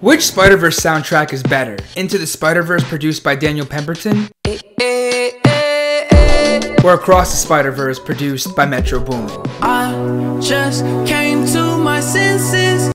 Which Spider Verse soundtrack is better? Into the Spider Verse produced by Daniel Pemberton? Or Across the Spider Verse produced by Metro Boomin?